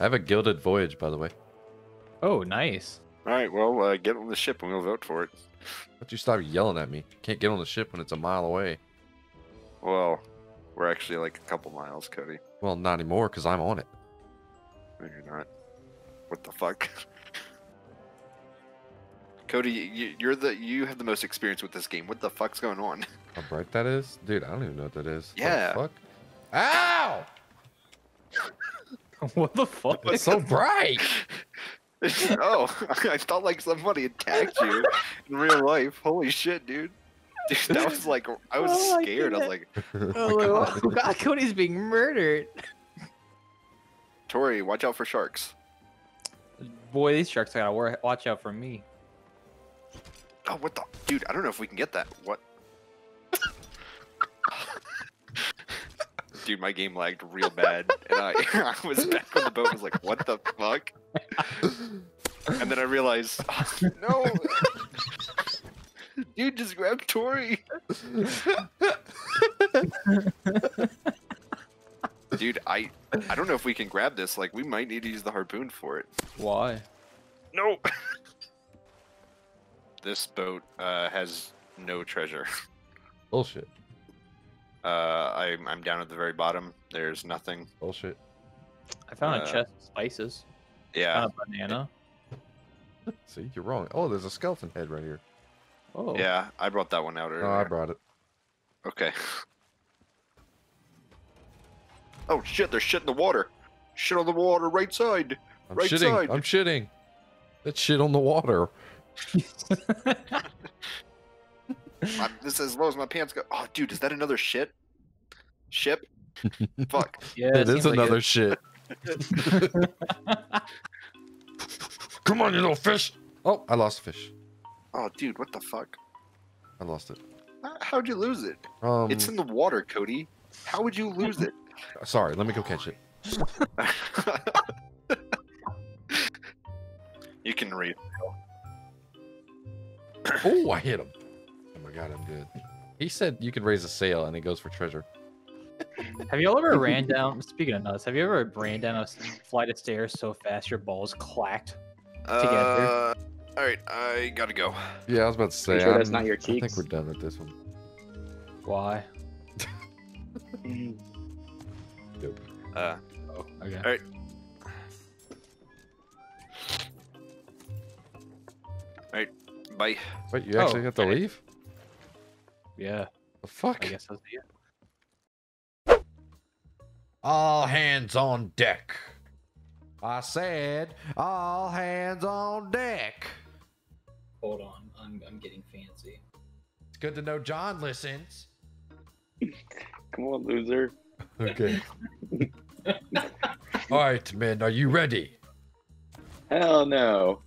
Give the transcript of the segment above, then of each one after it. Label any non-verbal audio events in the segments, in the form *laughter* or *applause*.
I have a gilded voyage, by the way. Oh, nice. All right, well, uh, get on the ship and we'll vote for it. Don't you stop yelling at me? Can't get on the ship when it's a mile away. Well, we're actually like a couple miles, Cody. Well, not anymore, because I'm on it. No, you're not. What the fuck? *laughs* Cody, you, you're the you have the most experience with this game. What the fuck's going on? How bright that is? Dude, I don't even know what that is. What the Yeah. fuck? Ow! *laughs* what the fuck? It's so bright! *laughs* oh, *laughs* I thought like somebody attacked you in real life. Holy shit, dude. Dude, that was like I was Oh my scared. I was like, oh, oh, my God. oh God, Cody's being murdered. Tori, watch out for sharks. Boy, these sharks gotta watch out for me. Oh, what the dude? I don't know if we can get that. What? Dude, my game lagged real bad, and I, *laughs* I was back on the boat. and was like, "What the fuck?" And then I realized, *laughs* no, *laughs* dude, just grab Tori. Dude, I I don't know if we can grab this. Like, we might need to use the harpoon for it. Why? No. this boat uh, has no treasure. Bullshit. Uh, I'm I'm down at the very bottom. There's nothing. Bullshit. I found Uh, a chest of spices. Yeah. Found a banana. *laughs* See, you're wrong. Oh, there's a skeleton head right here. Oh. Yeah, I brought that one out earlier. Oh, I brought it. Okay. *laughs* Oh shit! There's shit in the water. Shit on the water, right side. I'm Right shitting. side. I'm shitting. That shit on the water. *laughs* I'm, this is as low as my pants go. Oh, dude, is that another shit? Ship? *laughs* Fuck. yeah, it is seems like another it. shit. *laughs* Come on, you little fish. Oh, I lost a fish. Oh, dude, what the fuck? I lost it. How- How'd you lose it? Um, It's in the water, Cody. How would you lose it? sorry. Let me go catch it. *laughs* you can read. Oh, I hit him. My god, I'm good. He said you could raise a sail and it goes for treasure. Have you all ever ran down? Speaking of nuts, have you ever ran down a flight of stairs so fast your balls clacked? Together. Uh, all right, I gotta go. Yeah, I was about to say. Sure that's not your cheeks. I think we're done with this one. Why? *laughs* nope. Uh, Oh, okay. all right. All right, bye. Wait, you actually Oh, have to okay. leave? Yeah, The fuck? I guess that's the All hands on deck. I said, all hands on deck. Hold on, I'm, I'm getting fancy. It's good to know John listens. *laughs* Come on, loser. *laughs* Okay. *laughs* all right, men, are you ready? Hell no.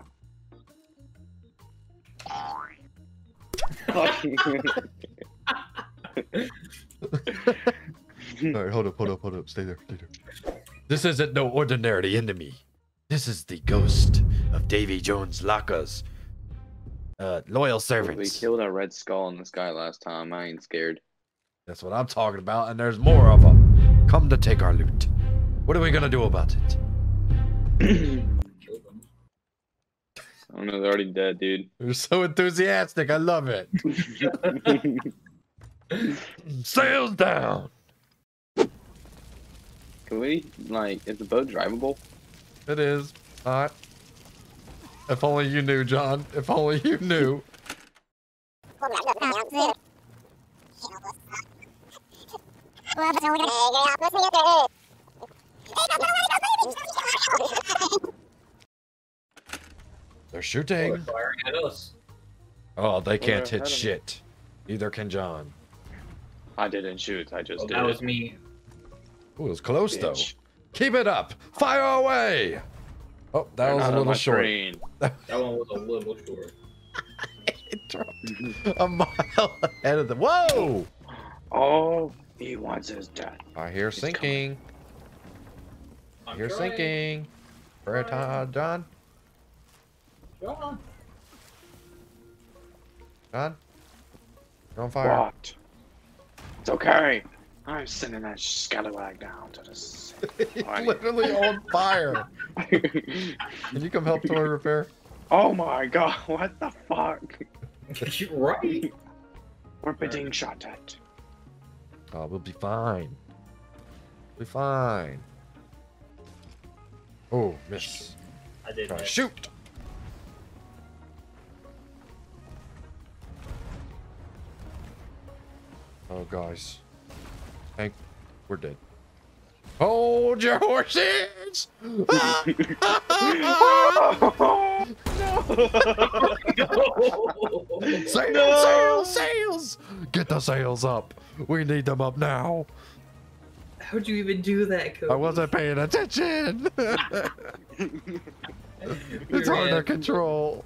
All right, hold up, hold up, hold up. Stay there, stay there. This isn't no ordinary enemy. This is the ghost of Davy Jones Locker's uh, loyal servants. we killed a red skull in the sky last time. I ain't scared. That's what I'm talking about, and there's more of them. Come to take our loot. What are we gonna do about it? I don't know. They're already dead, dude. You're so enthusiastic. I love it. *laughs* *laughs* Sails down. Can we like? Is the boat drivable? It is not. If only you knew, John. If only you knew. They're shooting. they're firing at us. Oh, they can't hit shit. Neither can John. I didn't shoot. I just Oh, did. that was me. Ooh, it was close though. Keep it up. Fire away. Oh, that You're was a little my short. train. *laughs* That one was a little short. It dropped a mile ahead of the. Whoa! Oh, he wants his death. I hear It's sinking. I hear trying. sinking. Where John? John? John. John? You're on fire. What? It's okay. I'm sending that scallywag down to the. *laughs* sea. He's literally on fire. *laughs* Can you come help Tori repair? oh my god! *laughs* What the fuck? You're right. We're being shot at. Oh, we'll be fine. We'll be fine. Oh, miss. I did. Try miss. shoot. Oh, guys. Hank, we're dead. Hold your horses! Ah! *laughs* Sails, sails, sails! Get the sails up. We need them up now. How'd you even do that, Cody? I wasn't paying attention. *laughs* it's hard to control.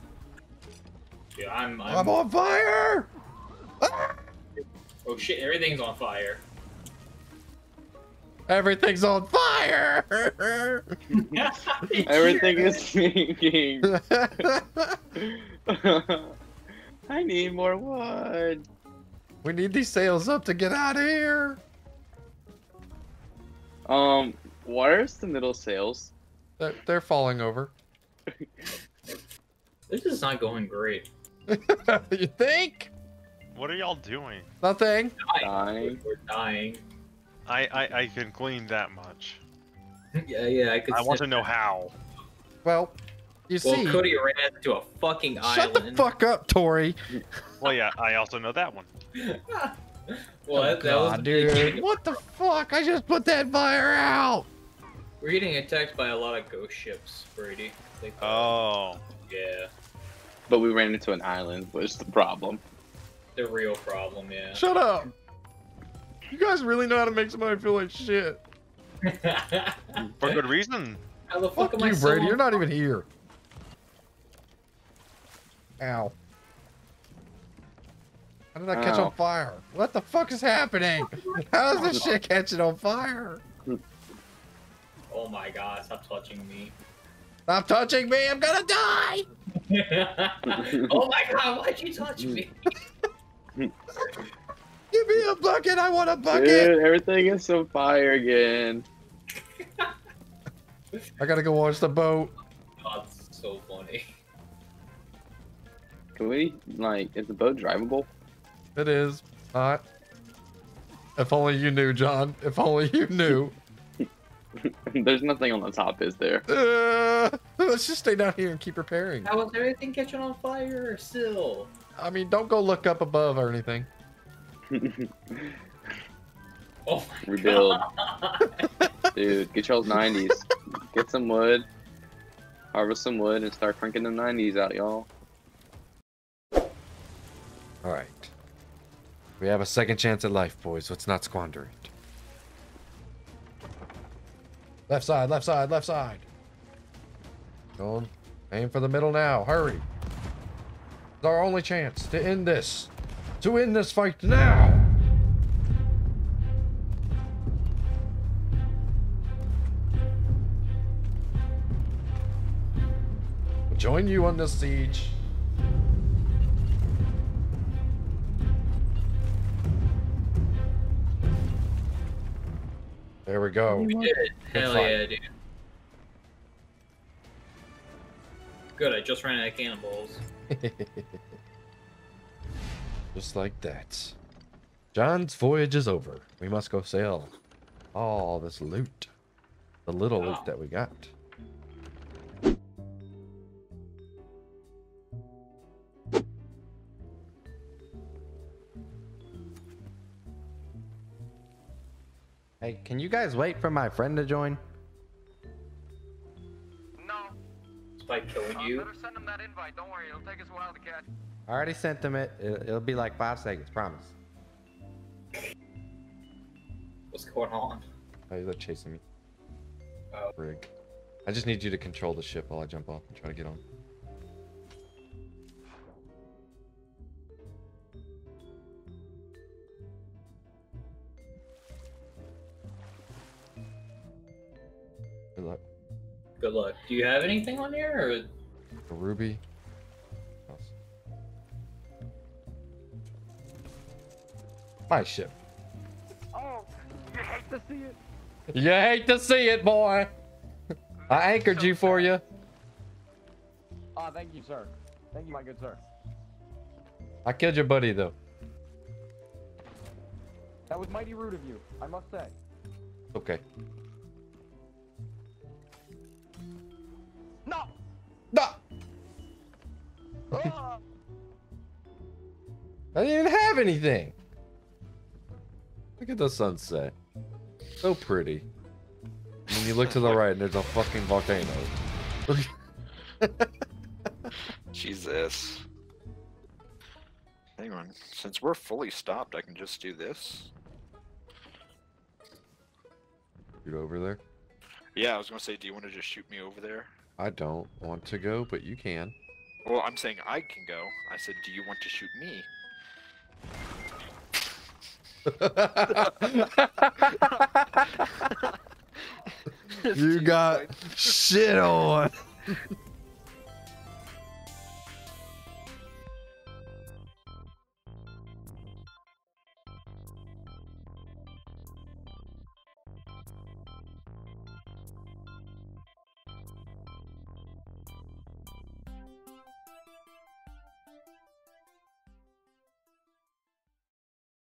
Yeah, I'm. I'm, I'm on fire! Ah! Oh shit! Everything's on fire. Everything's on fire! *laughs* Everything is *laughs* sinking. *laughs* I need more wood. we need these sails up to get out of here. Um, where's the middle sails? They're, they're falling over. This is not going great. you think? What are y'all doing? Nothing. Dying. We're dying. I I, I can glean that much. *laughs* yeah, yeah. I could. I want to know how. Well, you Well, see. Cody ran into a fucking Shut island. Shut the fuck up, Tori. Well, yeah, I also know that one. *laughs* well, that, that oh, God, the dude. What the fuck? I just put that fire out. We're getting attacked by a lot of ghost ships, Brady. Oh, yeah, But we ran into an island, was the problem. The real problem. Yeah. Shut up. You guys really know how to make somebody feel like shit. *laughs* for good reason. How the fuck Fuck am you, so Brady. on You're not even here. Ow. How did I catch on fire? What the fuck is happening? How is this shit catching on fire? Oh my god! Stop touching me. Stop touching me. I'm gonna die. *laughs* *laughs* oh my god! Why'd you touch me? Give me a bucket. I want a bucket. Dude, everything is on fire again. I gotta go watch the boat. Oh, that's so funny. Can we, like, is the boat drivable? It is not. If only you knew, John. If only you knew. *laughs* There's nothing on the top, is there? Uh, let's just stay down here and keep repairing. How is everything catching on fire still? I mean, don't go look up above or anything. *laughs* Oh my Rebuild. god! *laughs* Dude, get y'all's 90s. Get some wood, harvest some wood, and start cranking the 90s out, y'all. All right. We have a second chance at life, boys. Let's not squander it. Left side, left side, left side. Going. Aim for the middle now. Hurry. It's our only chance to end this. To end this fight now. We'll join you on this siege. There we go. We did it. Good Hell fight. yeah, dude. Good, I just ran out of cannonballs. *laughs* Just like that. John's voyage is over. We must go sail all this loot. The little loot that we got. Hey, can you guys wait for my friend to join? While to catch. I already sent them it. It'll, it'll be like five seconds, promise. What's going on? Oh, you're chasing me. Oh. Rig. I just need you to control the ship while I jump off and try to get on. Good luck. Do you have anything on here? A ruby. My ship. Oh, you hate to see it. You hate to see it, boy. I anchored you for you. Ah, thank you, sir. Thank you, my good sir. I killed your buddy though. That was mighty rude of you, I must say. Okay. No! No. Ah! I didn't even have anything. Look at the sunset. So pretty. And you look to the right and there's a fucking volcano. *laughs* Jesus. Hang on. Since we're fully stopped, I can just do this. Shoot over there. Yeah, I was gonna say, do you want to just shoot me over there? I don't want to go, but you can. Well, I'm saying I can go. I said, do you want to shoot me? *laughs* you got *laughs* shit on. *laughs*